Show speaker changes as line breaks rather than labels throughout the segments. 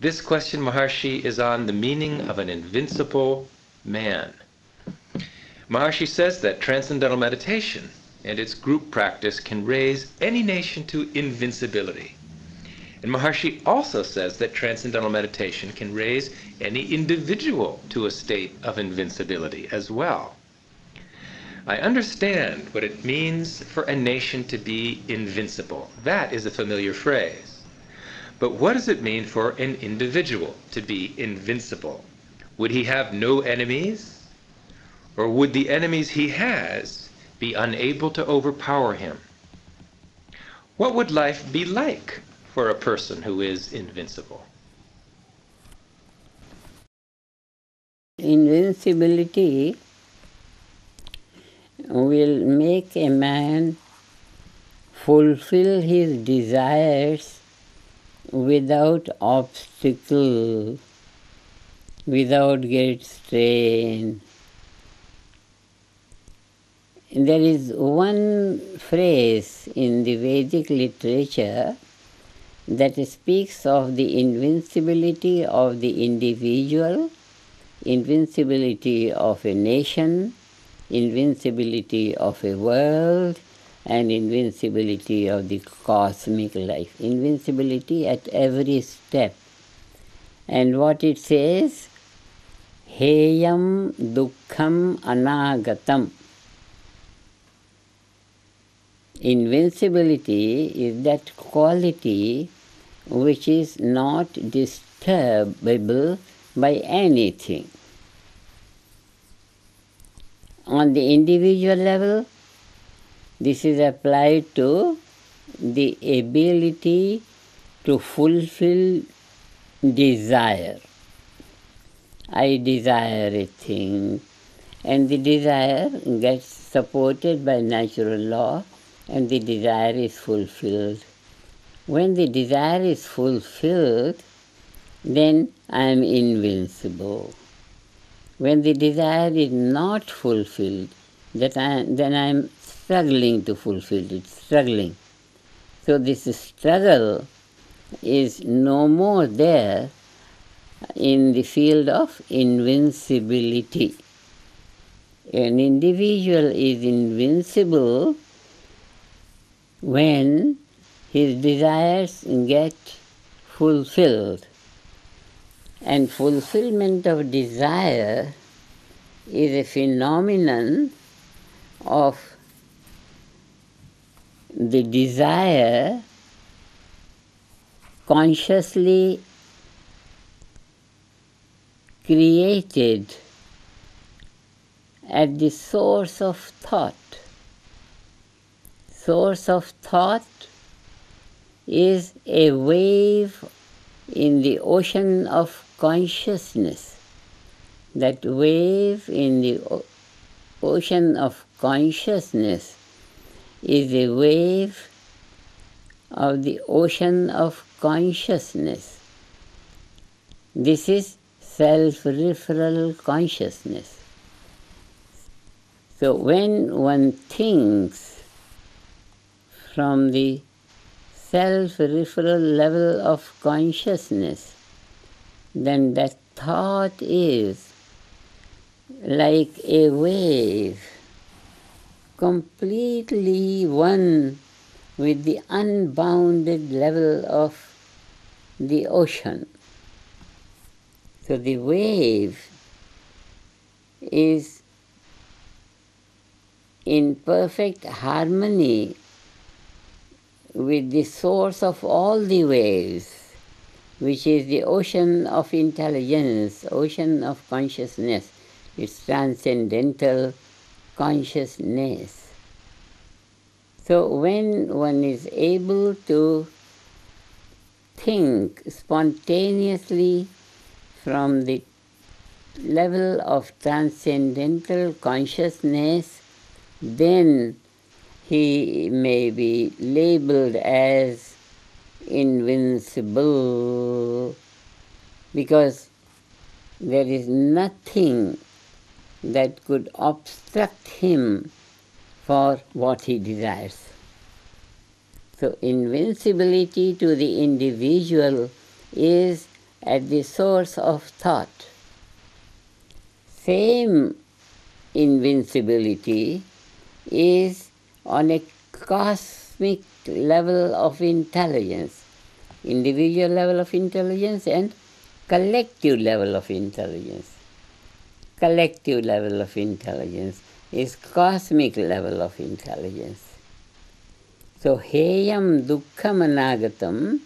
This question, Maharishi, is on the meaning of an invincible man. Maharishi says that transcendental meditation and its group practice can raise any nation to invincibility. And Maharishi also says that transcendental meditation can raise any individual to a state of invincibility as well. I understand what it means for a nation to be invincible. That is a familiar phrase. But what does it mean for an individual to be invincible? Would he have no enemies? Or would the enemies he has be unable to overpower him? What would life be like for a person who is invincible?
Invincibility will make a man fulfill his desires without obstacle, without great strain. There is one phrase in the Vedic literature that speaks of the invincibility of the individual, invincibility of a nation, invincibility of a world, and invincibility of the cosmic life. Invincibility at every step. And what it says, Heyam Dukkham Anagatam. Invincibility is that quality which is not disturbable by anything. On the individual level, this is applied to the ability to fulfill desire. I desire a thing, and the desire gets supported by natural law, and the desire is fulfilled. When the desire is fulfilled, then I am invincible. When the desire is not fulfilled, that I, then I am struggling to fulfill it, struggling. So this struggle is no more there in the field of invincibility. An individual is invincible when his desires get fulfilled. And fulfillment of desire is a phenomenon of the desire consciously created at the source of thought. Source of thought is a wave in the ocean of consciousness. That wave in the ocean of consciousness is a wave of the ocean of consciousness. This is self referral consciousness. So when one thinks from the self referral level of consciousness, then that thought is like a wave, completely one with the unbounded level of the ocean. So the wave is in perfect harmony with the source of all the waves, which is the ocean of intelligence, ocean of consciousness, it's transcendental consciousness. So when one is able to think spontaneously from the level of transcendental consciousness, then he may be labeled as invincible because there is nothing that could obstruct him for what he desires. So, invincibility to the individual is at the source of thought. Same invincibility is on a cosmic level of intelligence, individual level of intelligence and collective level of intelligence. Collective level of intelligence is cosmic level of intelligence. So heyam dukkham anagatam,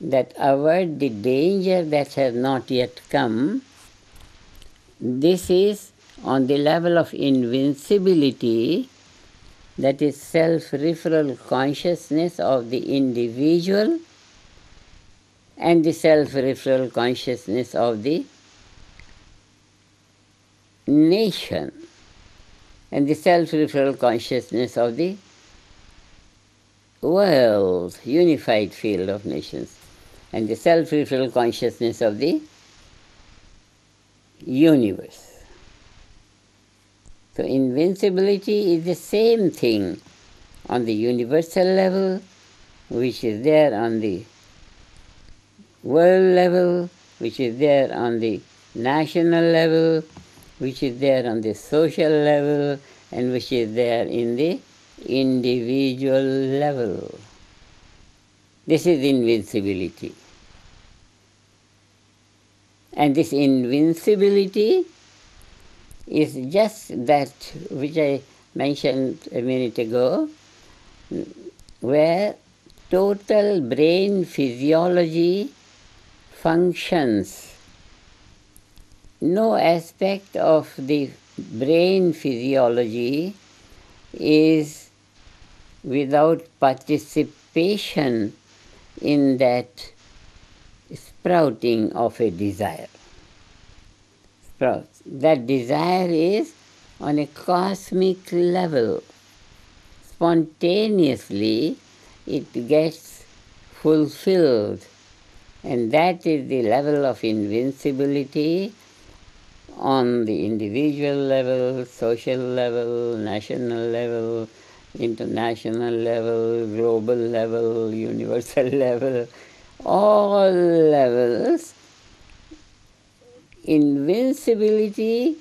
that avoid the danger that has not yet come, this is on the level of invincibility, that is self referral consciousness of the individual and the self referral consciousness of the nation and the self referral consciousness of the world, unified field of nations, and the self referral consciousness of the universe. So, invincibility is the same thing on the universal level, which is there on the world level, which is there on the national level, which is there on the social level, and which is there in the individual level. This is invincibility. And this invincibility is just that which I mentioned a minute ago, where total brain physiology functions. No aspect of the brain physiology is without participation in that sprouting of a desire. Sprouts. That desire is on a cosmic level. Spontaneously, it gets fulfilled. And that is the level of invincibility on the individual level, social level, national level, international level, global level, universal level, all levels, invincibility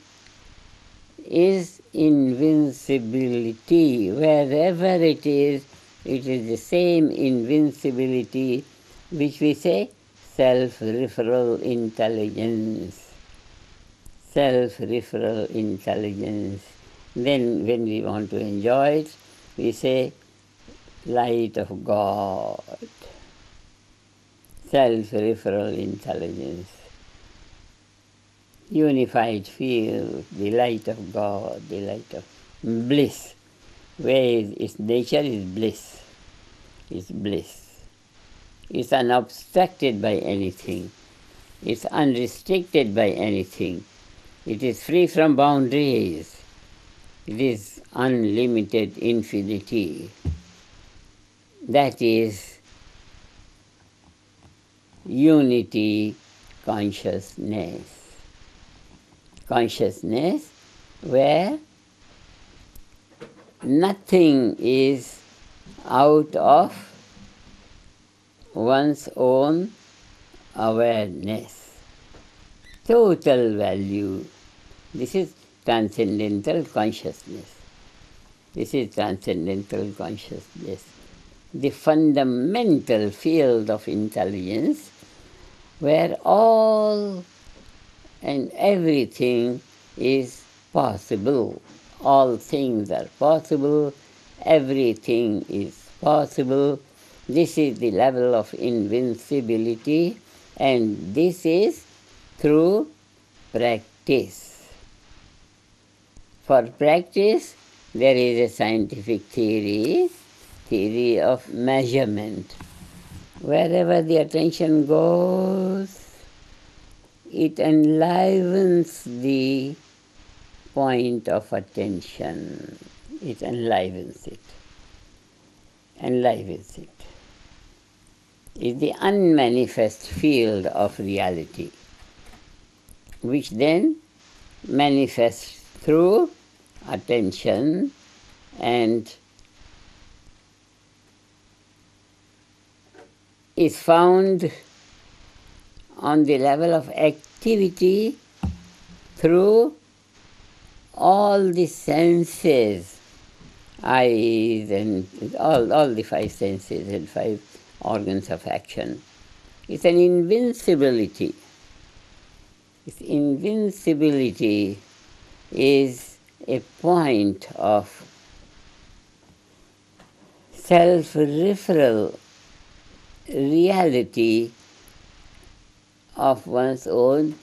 is invincibility. Wherever it is, it is the same invincibility which we say self referral intelligence. Self referral intelligence. Then, when we want to enjoy it, we say light of God self-referral intelligence, unified field, the light of God, the light of bliss, where its nature is bliss, is bliss. It's unobstructed by anything. It's unrestricted by anything. It is free from boundaries. It is unlimited infinity. That is unity consciousness. Consciousness where nothing is out of one's own awareness. Total value. This is transcendental consciousness. This is transcendental consciousness. The fundamental field of intelligence where all and everything is possible. All things are possible, everything is possible. This is the level of invincibility, and this is through practice. For practice, there is a scientific theory, theory of measurement Wherever the attention goes, it enlivens the point of attention. It enlivens it. Enlivens it. it. Is the unmanifest field of reality, which then manifests through attention and is found on the level of activity through all the senses, eyes and all, all the five senses and five organs of action. It's an invincibility. This invincibility is a point of self referral reality of one's own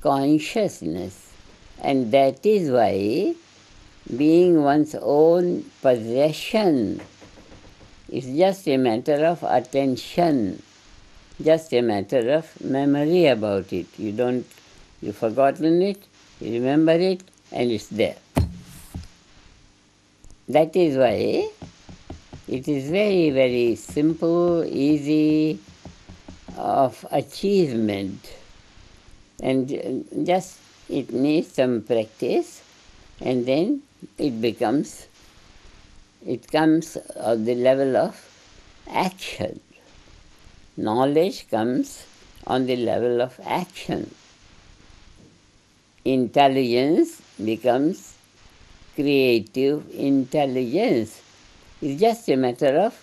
consciousness. And that is why being one's own possession is just a matter of attention, just a matter of memory about it. You don't, you've forgotten it, you remember it, and it's there. That is why it is very, very simple, easy of achievement. And just it needs some practice and then it becomes, it comes at the level of action. Knowledge comes on the level of action. Intelligence becomes creative intelligence. It's just a matter of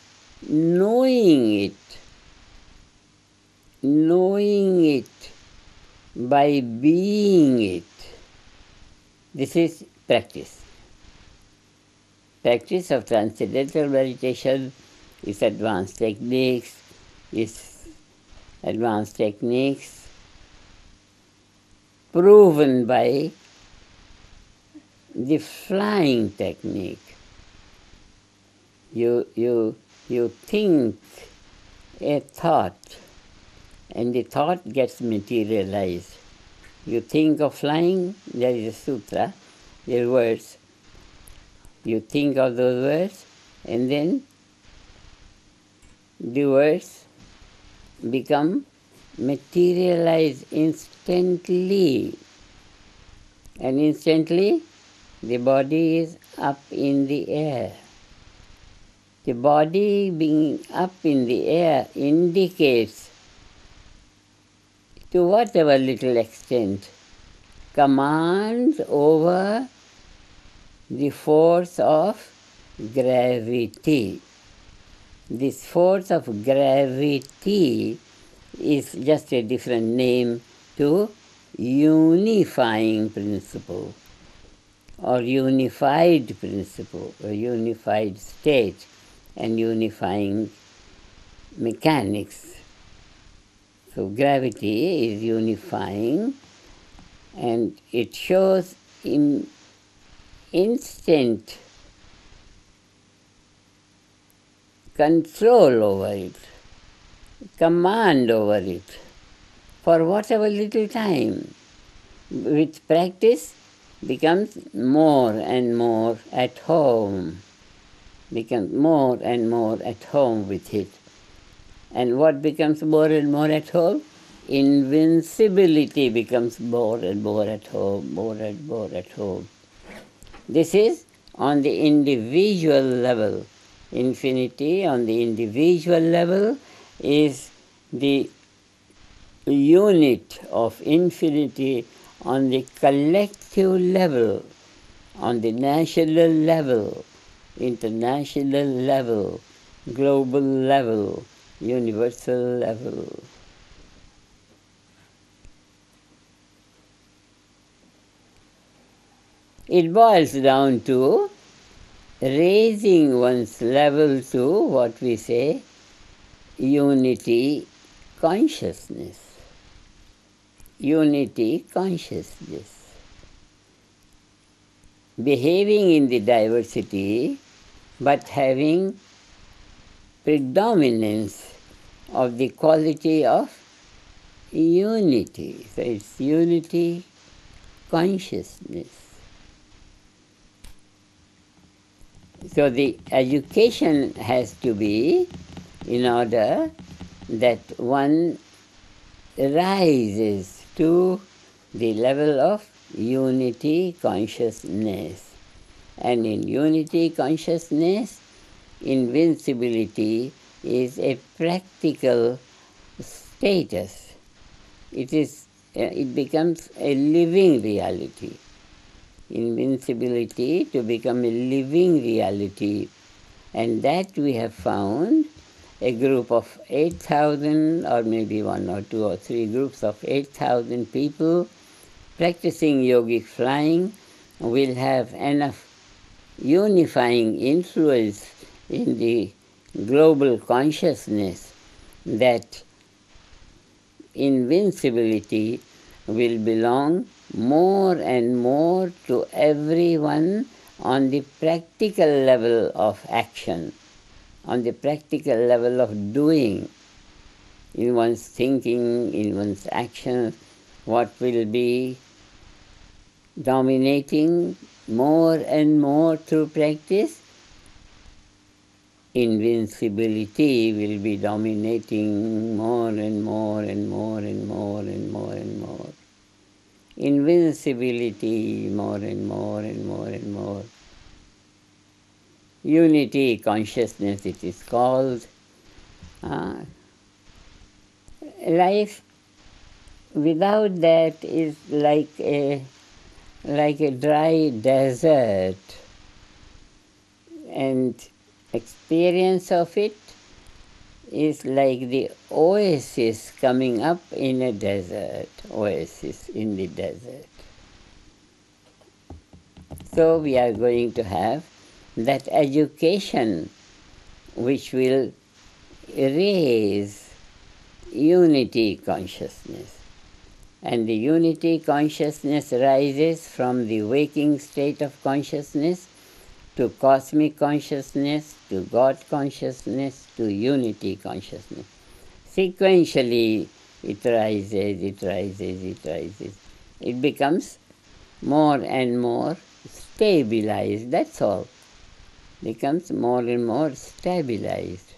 knowing it. Knowing it by being it. This is practice. Practice of transcendental meditation is advanced techniques, is advanced techniques proven by the flying technique. You, you, you think a thought and the thought gets materialized. You think of flying, there is a sutra, there are words. You think of those words and then the words become materialized instantly. And instantly the body is up in the air. The body being up in the air indicates to whatever little extent commands over the force of gravity. This force of gravity is just a different name to unifying principle or unified principle, or unified state, and unifying mechanics. So gravity is unifying, and it shows in instant control over it, command over it, for whatever little time. With practice, becomes more and more at home, becomes more and more at home with it. And what becomes more and more at home? Invincibility becomes more and more at home, more and more at home. This is on the individual level. Infinity on the individual level is the unit of infinity on the collective level, on the national level, international level, global level, universal level. It boils down to raising one's level to what we say unity consciousness unity consciousness. Behaving in the diversity, but having predominance of the quality of unity. So it's unity consciousness. So the education has to be in order that one rises to the level of unity consciousness. And in unity consciousness, invincibility is a practical status. it is uh, it becomes a living reality. Invincibility to become a living reality. And that we have found a group of 8,000 or maybe one or two or three groups of 8,000 people practicing yogic flying will have enough unifying influence in the global consciousness that invincibility will belong more and more to everyone on the practical level of action, on the practical level of doing, in one's thinking, in one's actions, what will be dominating more and more through practice, invincibility will be dominating more and more and more and more and more and more. Invincibility more and more and more and more. Unity consciousness it is called. Uh, life without that is like a like a dry desert and experience of it is like the oasis coming up in a desert, oasis in the desert. So we are going to have that education which will raise unity consciousness. And the unity consciousness rises from the waking state of consciousness to cosmic consciousness, to God consciousness, to unity consciousness. Sequentially, it rises, it rises, it rises. It becomes more and more stabilized, that's all. Becomes more and more stabilized.